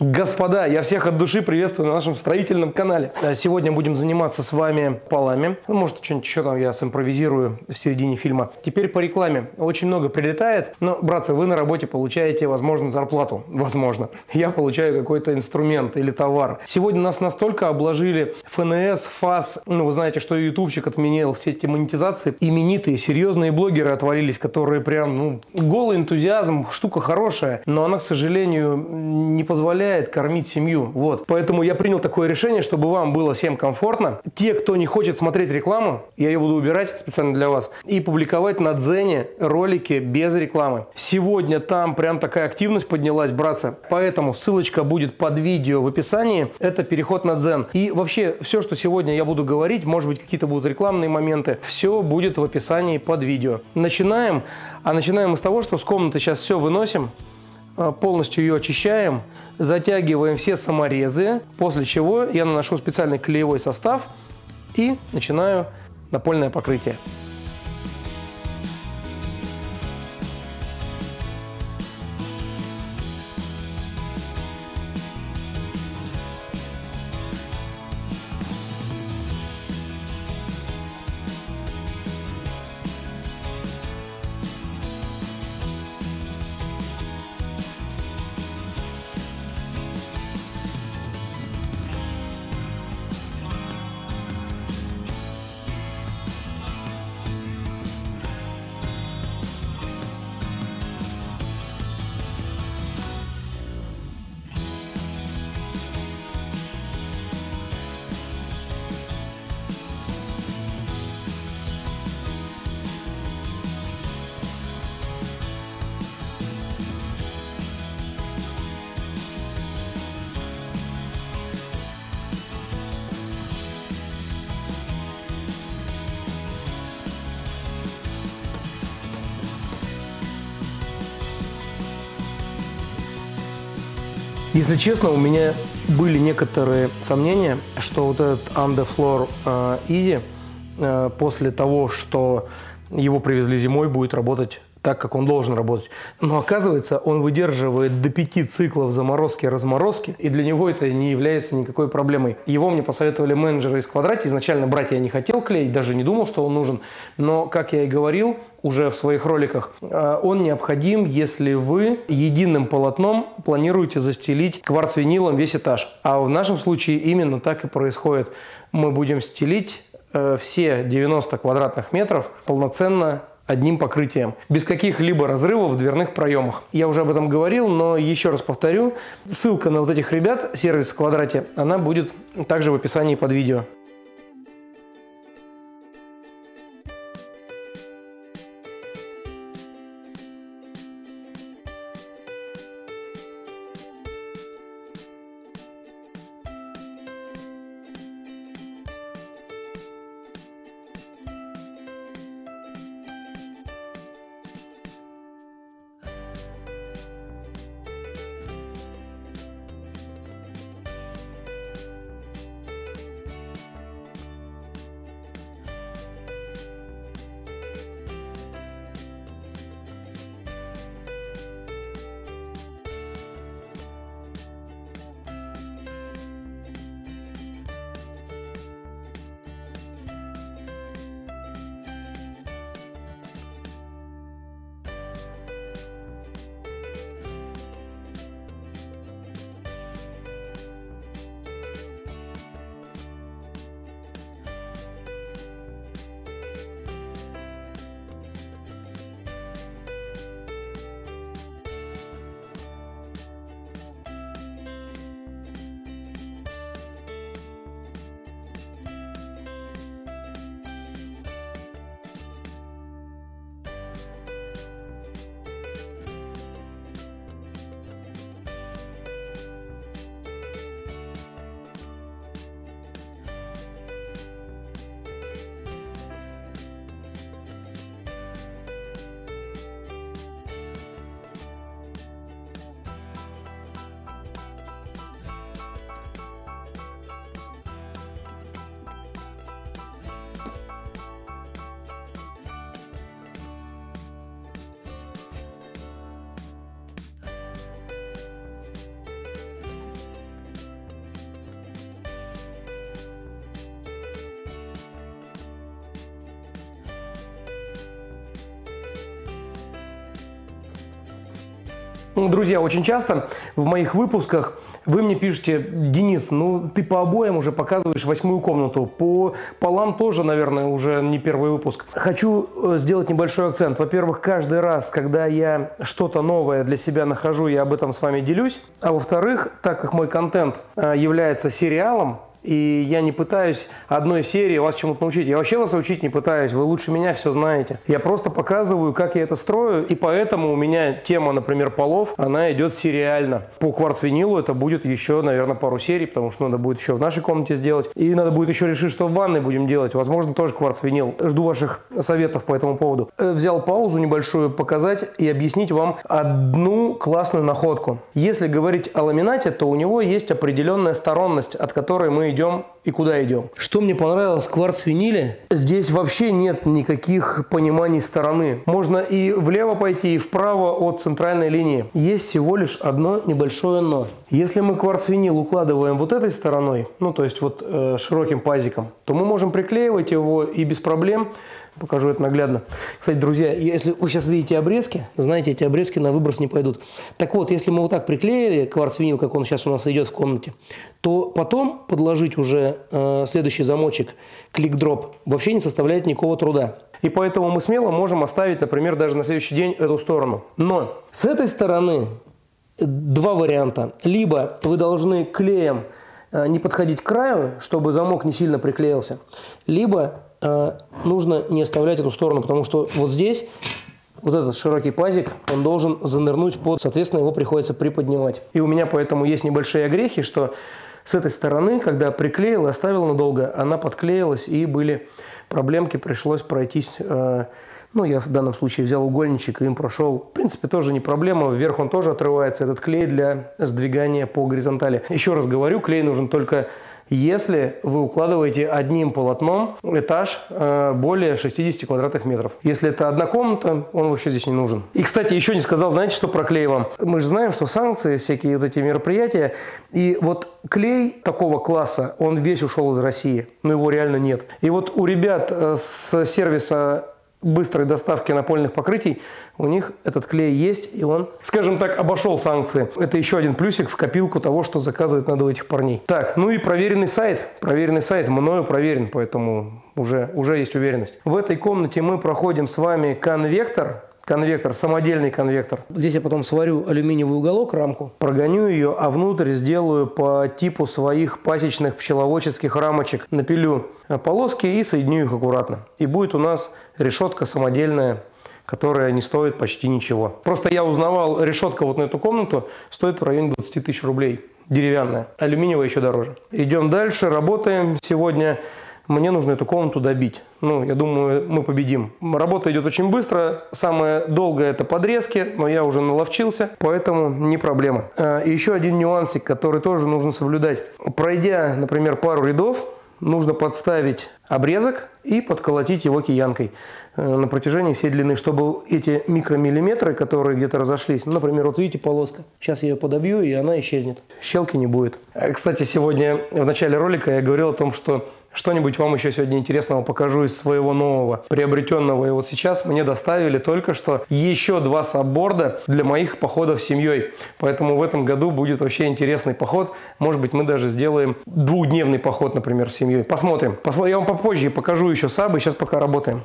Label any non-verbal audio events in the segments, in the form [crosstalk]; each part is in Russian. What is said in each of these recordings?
Господа, я всех от души приветствую на нашем строительном канале. Э, сегодня будем заниматься с вами полами. Ну, может, что-нибудь еще там я симпровизирую в середине фильма. Теперь по рекламе. Очень много прилетает. Но, братцы, вы на работе получаете, возможно, зарплату. Возможно. Я получаю какой-то инструмент или товар. Сегодня нас настолько обложили ФНС, ФАС. Ну, вы знаете, что ютубчик отменил все эти монетизации. Именитые, серьезные блогеры отвалились, которые прям, ну, голый энтузиазм, штука хорошая. Но она, к сожалению, не позволяет позволяет кормить семью. Вот. Поэтому я принял такое решение, чтобы вам было всем комфортно. Те, кто не хочет смотреть рекламу, я ее буду убирать специально для вас, и публиковать на Дзене ролики без рекламы. Сегодня там прям такая активность поднялась, братцы. Поэтому ссылочка будет под видео в описании. Это переход на Дзен. И вообще все, что сегодня я буду говорить, может быть какие-то будут рекламные моменты, все будет в описании под видео. Начинаем. А начинаем мы с того, что с комнаты сейчас все выносим. Э, полностью ее очищаем, затягиваем все саморезы, после чего я наношу специальный клеевой состав и начинаю напольное покрытие. Если честно, у меня были некоторые сомнения, что вот этот Underfloor э, Easy э, после того, что его привезли зимой, будет работать так, как он должен работать. Но оказывается, он выдерживает до пяти циклов заморозки и разморозки, и для него это не является никакой проблемой. Его мне посоветовали менеджеры из Квадрати. Изначально брать я не хотел клей, даже не думал, что он нужен. Но, как я и говорил уже в своих роликах, э, он необходим, если вы единым полотном планируете застелить кварц-винилом весь этаж. А в нашем случае именно так и происходит. Мы будем стелить э, все 90 квадратных метров полноценно одним покрытием, без каких-либо разрывов в дверных проемах. Я уже об этом говорил, но еще раз повторю, ссылка на вот этих ребят, сервис в квадрате, она будет также в описании под видео. Друзья, очень часто в моих выпусках вы мне пишете, Денис, ну ты по обоям уже показываешь восьмую комнату, по полам тоже, наверное, уже не первый выпуск. Хочу э, сделать небольшой акцент. Во-первых, каждый раз, когда я что-то новое для себя нахожу, я об этом с вами делюсь. А во-вторых, так как мой контент э, является сериалом, и я не пытаюсь одной серии вас чему-то научить. Я вообще вас учить не пытаюсь. Вы лучше меня все знаете. Я просто показываю, как я это строю. И поэтому у меня тема, например, полов, она идет сериально. По кварц-винилу это будет еще, наверное, пару серий, потому что надо будет еще в нашей комнате сделать. И надо будет еще решить, что в ванной будем делать. Возможно, тоже кварц-винил. Жду ваших советов по этому поводу. Э, взял паузу небольшую показать и объяснить вам одну классную находку. Если говорить о ламинате, то у него есть определенная сторонность, от которой мы идем и куда идем. Что мне понравилось в кварц-виниле, здесь вообще нет никаких пониманий стороны. Можно и влево пойти, и вправо от центральной линии. Есть всего лишь одно небольшое «но». Если мы кварц-винил укладываем вот этой стороной, ну то есть вот э, широким пазиком, то мы можем приклеивать его и без проблем Покажу это наглядно. Кстати, друзья, если вы сейчас видите обрезки, знаете, эти обрезки на выброс не пойдут. Так вот, если мы вот так приклеили кварц-винил, как он сейчас у нас идет в комнате, то потом подложить уже э, следующий замочек, клик-дроп, вообще не составляет никакого труда. И поэтому мы смело можем оставить, например, даже на следующий день эту сторону. Но с этой стороны два варианта. Либо вы должны клеем не подходить к краю, чтобы замок не сильно приклеился, либо Э, нужно не оставлять эту сторону, потому что вот здесь вот этот широкий пазик, он должен занырнуть под, соответственно, его приходится приподнимать. И у меня поэтому есть небольшие огрехи, что с этой стороны, когда приклеил и оставил надолго, она подклеилась и были проблемки, пришлось пройтись. Э, ну, я в данном случае взял угольничек и им прошел. В принципе, тоже не проблема. Вверх он тоже отрывается, этот клей для сдвигания по горизонтали. Еще раз говорю, клей нужен только если вы укладываете одним полотном этаж э, более 60 квадратных метров. Если это одна комната, он вообще здесь не нужен. И, кстати, еще не сказал, знаете, что про клей вам? Мы же знаем, что санкции, всякие вот эти мероприятия, и вот клей такого класса, он весь ушел из России, но его реально нет. И вот у ребят э, с сервиса быстрой доставки напольных покрытий, у них этот клей есть, и он, скажем так, обошел санкции. Это еще один плюсик в копилку того, что заказывать надо у этих парней. Так, ну и проверенный сайт. Проверенный сайт, мною проверен, поэтому уже, уже есть уверенность. В этой комнате мы проходим с вами конвектор, конвектор, самодельный конвектор. Здесь я потом сварю алюминиевый уголок, рамку, прогоню ее, а внутрь сделаю по типу своих пасечных пчеловодческих рамочек. Напилю полоски и соединю их аккуратно. И будет у нас решетка самодельная, которая не стоит почти ничего. Просто я узнавал, решетка вот на эту комнату стоит в районе 20 тысяч рублей. Деревянная. Алюминиевая еще дороже. Идем дальше, работаем. Сегодня мне нужно эту комнату добить. Ну, я думаю, мы победим. Работа идет очень быстро. Самое долгое это подрезки, но я уже наловчился, поэтому не проблема. А, и еще один нюансик, который тоже нужно соблюдать. Пройдя, например, пару рядов, нужно подставить обрезок и подколотить его киянкой э, на протяжении всей длины, чтобы эти микромиллиметры, которые где-то разошлись, ну, например, вот видите полоска, сейчас я ее подобью, и она исчезнет. Щелки не будет. Э, кстати, сегодня в начале ролика я говорил о том, что что-нибудь вам еще сегодня интересного покажу из своего нового приобретенного. И вот сейчас мне доставили только что еще два сабборда для моих походов с семьей. Поэтому в этом году будет вообще интересный поход. Может быть, мы даже сделаем двухдневный поход, например, с семьей. Посмотрим. Я вам попозже покажу еще сабы. Сейчас пока работаем.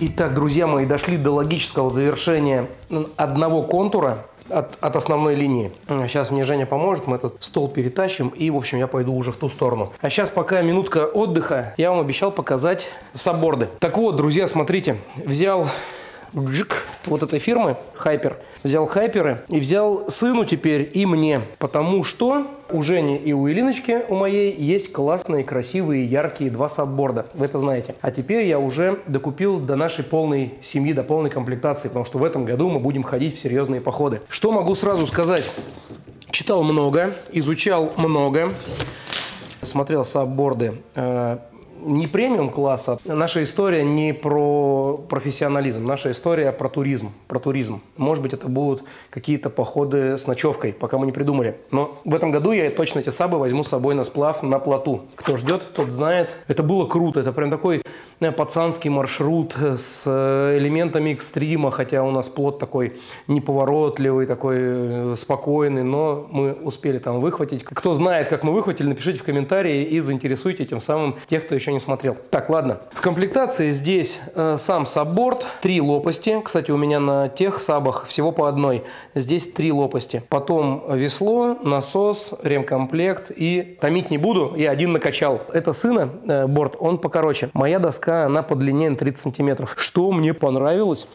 Итак, друзья мои, дошли до логического завершения одного контура от, от основной линии. Сейчас мне Женя поможет, мы этот стол перетащим, и, в общем, я пойду уже в ту сторону. А сейчас пока минутка отдыха, я вам обещал показать сабборды. Так вот, друзья, смотрите, взял джик вот этой фирмы, Хайпер. Взял Хайперы и взял сыну теперь и мне, потому что у Жени и у Илиночки, у моей, есть классные, красивые, яркие два сабборда. Вы это знаете. А теперь я уже докупил до нашей полной семьи, до полной комплектации, потому что в этом году мы будем ходить в серьезные походы. Что могу сразу сказать? Читал много, изучал много, смотрел сабборды э, не премиум класса. Наша история не про профессионализм, наша история про туризм. Про туризм. Может быть, это будут какие-то походы с ночевкой, пока мы не придумали. Но в этом году я точно эти сабы возьму с собой на сплав на плоту. Кто ждет, тот знает. Это было круто. Это прям такой э, пацанский маршрут с э, элементами экстрима, хотя у нас плот такой неповоротливый, такой э, спокойный, но мы успели там выхватить. Кто знает, как мы выхватили, напишите в комментарии и заинтересуйте тем самым тех, кто еще не смотрел. Так, ладно. В комплектации здесь э, сам сабборд, три лопасти. Кстати, у меня на тех сабах всего по одной. Здесь три лопасти. Потом весло, насос, ремкомплект и томить не буду, я один накачал. Это сына э, борт, он покороче. Моя доска, она по длине 30 сантиметров. Что мне понравилось?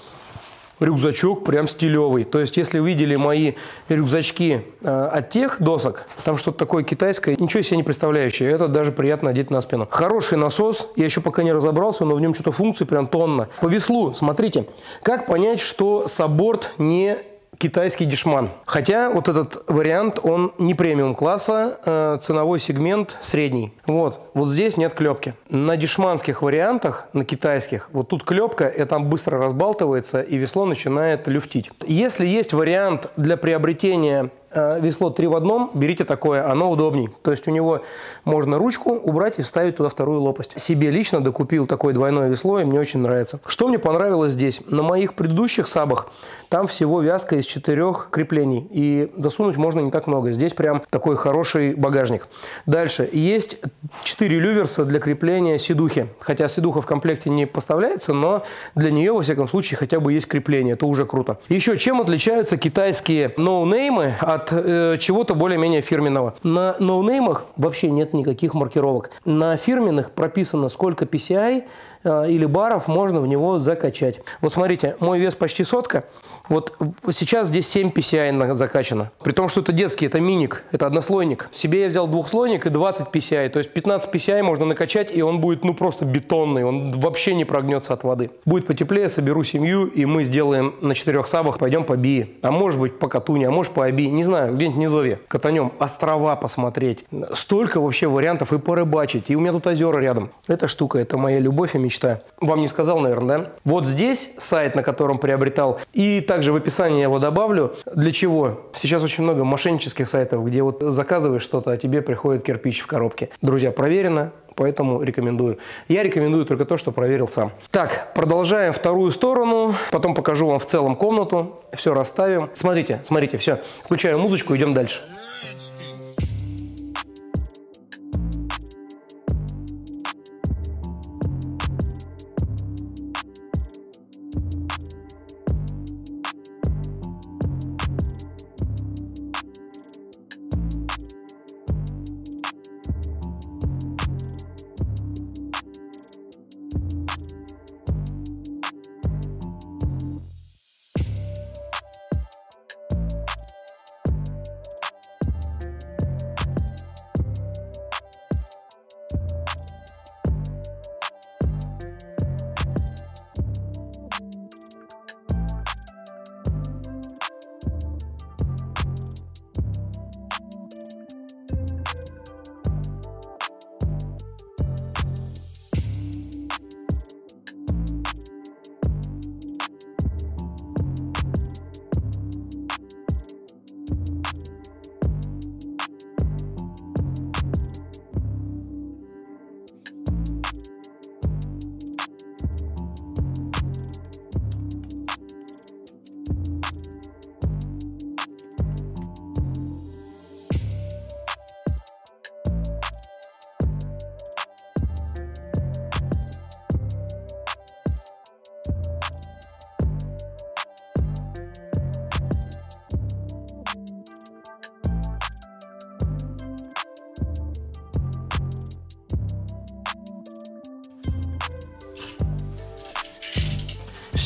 Рюкзачок прям стилевый. То есть, если вы видели мои рюкзачки э, от тех досок, там что-то такое китайское, ничего себе не представляющее. Это даже приятно одеть на спину. Хороший насос, я еще пока не разобрался, но в нем что-то функции прям тонна. По веслу, смотрите, как понять, что сабборд не китайский дешман. Хотя вот этот вариант, он не премиум класса, э, ценовой сегмент средний. Вот, вот здесь нет клепки. На дешманских вариантах, на китайских, вот тут клепка, и там быстро разбалтывается, и весло начинает люфтить. Если есть вариант для приобретения весло 3 в одном, берите такое, оно удобней. То есть у него можно ручку убрать и вставить туда вторую лопасть. Себе лично докупил такое двойное весло, и мне очень нравится. Что мне понравилось здесь? На моих предыдущих сабах там всего вязка из четырех креплений, и засунуть можно не так много. Здесь прям такой хороший багажник. Дальше. Есть 4 люверса для крепления сидухи. Хотя сидуха в комплекте не поставляется, но для нее, во всяком случае, хотя бы есть крепление. Это уже круто. Еще чем отличаются китайские ноунеймы от от э, чего-то более-менее фирменного. На ноунеймах вообще нет никаких маркировок. На фирменных прописано, сколько PCI или баров можно в него закачать. Вот смотрите, мой вес почти сотка. Вот сейчас здесь 7 PCI закачано. При том, что это детский, это миник, это однослойник. Себе я взял двухслойник и 20 PCI. То есть 15 PCI можно накачать, и он будет ну просто бетонный. Он вообще не прогнется от воды. Будет потеплее, соберу семью, и мы сделаем на четырех сабах, пойдем по Би. А может быть по Катуне, а может по Аби. Не знаю, где-нибудь Низовье. Катанем, острова посмотреть. Столько вообще вариантов и порыбачить. И у меня тут озера рядом. Эта штука, это моя любовь и мечта. Вам не сказал, наверное, да? Вот здесь сайт, на котором приобретал. И так также в описании я его добавлю. Для чего? Сейчас очень много мошеннических сайтов, где вот заказываешь что-то, а тебе приходит кирпич в коробке. Друзья, проверено, поэтому рекомендую. Я рекомендую только то, что проверил сам. Так, продолжаем вторую сторону, потом покажу вам в целом комнату, все расставим. Смотрите, смотрите, все, включаю музычку, идем дальше.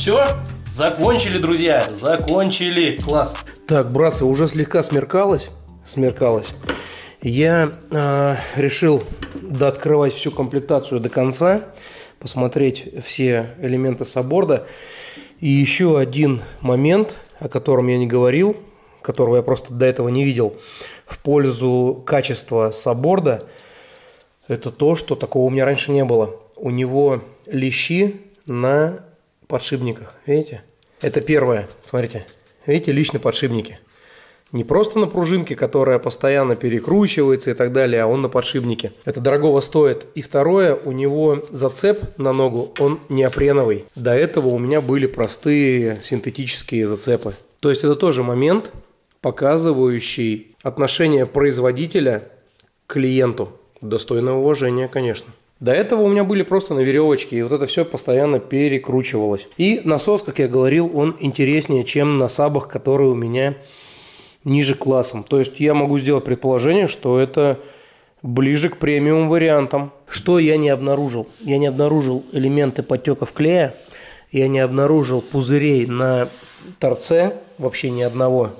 Все, закончили, друзья, закончили. Класс. Так, братцы, уже слегка смеркалось. Смеркалось. Я э, решил дооткрывать всю комплектацию до конца, посмотреть все элементы сабборда. И еще один момент, о котором я не говорил, которого я просто до этого не видел, в пользу качества сабборда, это то, что такого у меня раньше не было. У него лещи на подшипниках, видите? Это первое, смотрите, видите, лично подшипники. Не просто на пружинке, которая постоянно перекручивается и так далее, а он на подшипнике. Это дорогого стоит. И второе, у него зацеп на ногу, он неопреновый. До этого у меня были простые синтетические зацепы. То есть это тоже момент, показывающий отношение производителя к клиенту. Достойное уважения, конечно. До этого у меня были просто на веревочке, и вот это все постоянно перекручивалось. И насос, как я говорил, он интереснее, чем на сабах, которые у меня ниже классом. То есть я могу сделать предположение, что это ближе к премиум вариантам. Что я не обнаружил? Я не обнаружил элементы подтеков клея, я не обнаружил пузырей на торце, вообще ни одного.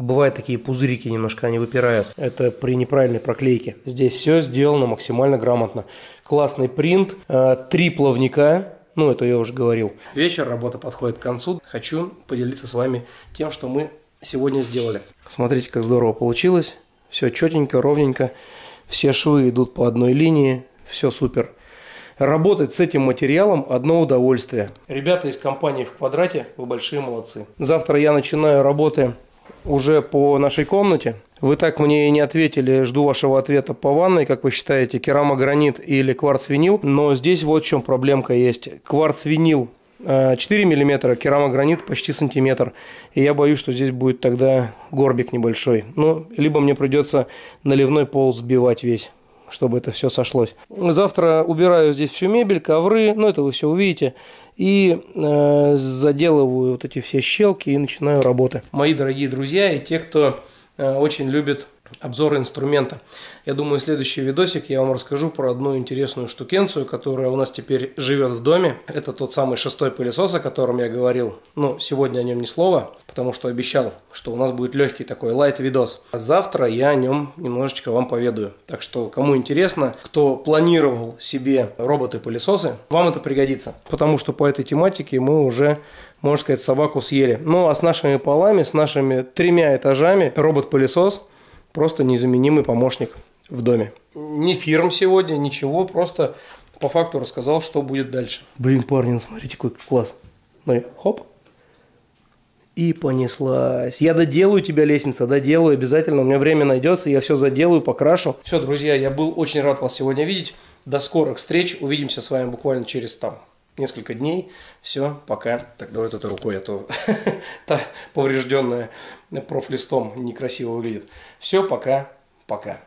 Бывают такие пузырики немножко, они выпирают. Это при неправильной проклейке. Здесь все сделано максимально грамотно. Классный принт, э, три плавника, ну, это я уже говорил. Вечер, работа подходит к концу. Хочу поделиться с вами тем, что мы сегодня сделали. Смотрите, как здорово получилось. Все четенько, ровненько. Все швы идут по одной линии. Все супер. Работать с этим материалом одно удовольствие. Ребята из компании «В квадрате», вы большие молодцы. Завтра я начинаю работы уже по нашей комнате. Вы так мне и не ответили, жду вашего ответа по ванной, как вы считаете, керамогранит или кварц-винил. Но здесь вот в чем проблемка есть. Кварц-винил 4 э, мм, керамогранит почти сантиметр. И я боюсь, что здесь будет тогда горбик небольшой. Ну, либо мне придется наливной пол сбивать весь чтобы это все сошлось. Завтра убираю здесь всю мебель, ковры, ну это вы все увидите и э, заделываю вот эти все щелки и начинаю работы. Мои дорогие друзья и те, кто очень любит обзоры инструмента. Я думаю, следующий видосик я вам расскажу про одну интересную штукенцию, которая у нас теперь живет в доме. Это тот самый шестой пылесос, о котором я говорил. Но сегодня о нем ни слова, потому что обещал, что у нас будет легкий такой лайт-видос. А завтра я о нем немножечко вам поведаю. Так что, кому интересно, кто планировал себе роботы-пылесосы, вам это пригодится. Потому что по этой тематике мы уже можно сказать, собаку съели. Ну а с нашими полами, с нашими тремя этажами робот-пылесос просто незаменимый помощник в доме. Ни фирм сегодня, ничего, просто по факту рассказал, что будет дальше. Блин, парни, ну смотрите, какой класс. Смотри, хоп. И понеслась. Я доделаю тебя, лестница, доделаю обязательно. У меня время найдется, я все заделаю, покрашу. Все, друзья, я был очень рад вас сегодня видеть. До скорых встреч. Увидимся с вами буквально через там несколько дней. Все, пока. Так, давай тут рукой, а то [laughs] та поврежденная профлистом некрасиво выглядит. Все, пока, пока.